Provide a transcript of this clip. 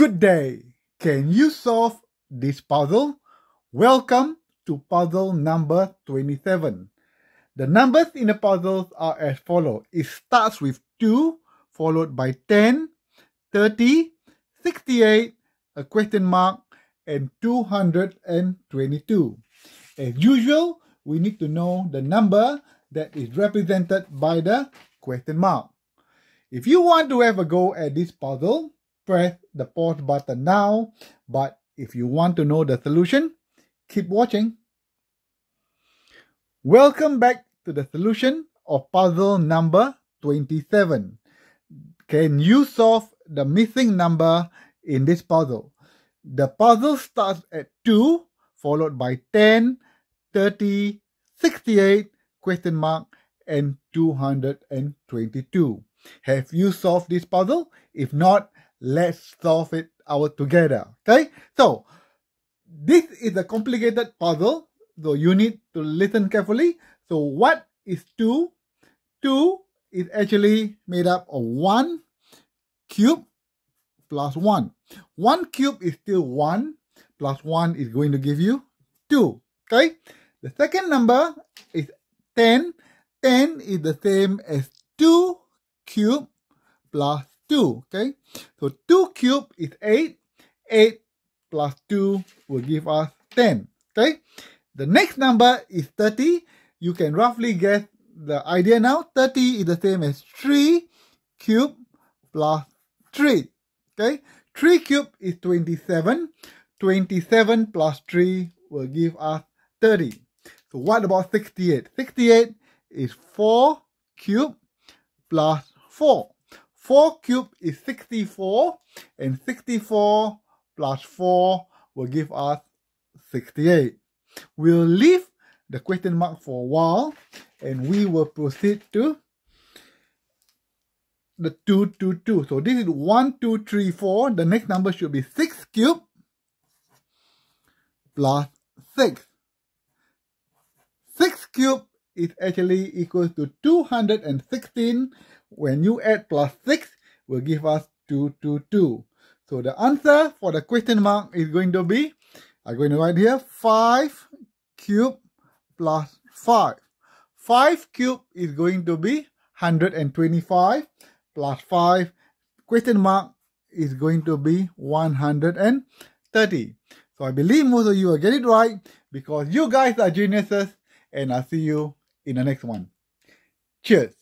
Good day. Can you solve this puzzle? Welcome to puzzle number 27. The numbers in the puzzles are as follows. It starts with 2, followed by 10, 30, 68, a question mark, and 222. As usual, we need to know the number that is represented by the question mark. If you want to have a go at this puzzle, press the pause button now. But if you want to know the solution, keep watching. Welcome back to the solution of puzzle number 27. Can you solve the missing number in this puzzle? The puzzle starts at 2, followed by 10, 30, 68, question mark, and 222. Have you solved this puzzle? If not, let's solve it out together. Okay? So, this is a complicated puzzle. So, you need to listen carefully. So, what is 2? 2 is actually made up of 1 cube plus 1. 1 cube is still 1 plus 1 is going to give you 2. Okay? The second number is 10. 10 is the same as 2 cube plus 2. Okay, so 2 cube is 8. 8 plus 2 will give us 10. Okay, the next number is 30. You can roughly get the idea now. 30 is the same as 3 cube plus 3. Okay, 3 cube is 27. 27 plus 3 will give us 30. So what about 68? 68 is 4 cube plus 4. 4 cubed is 64, and 64 plus 4 will give us 68. We'll leave the question mark for a while, and we will proceed to the 2, 2, 2. So this is 1, 2, 3, 4. The next number should be 6 cubed plus 6. 6 cubed is actually equals to 216 when you add plus 6, will give us 222. So the answer for the question mark is going to be, I'm going to write here, 5 cube plus 5. 5 cube is going to be 125 plus 5. Question mark is going to be 130. So I believe most of you will get it right because you guys are geniuses and I'll see you in the next one. Cheers.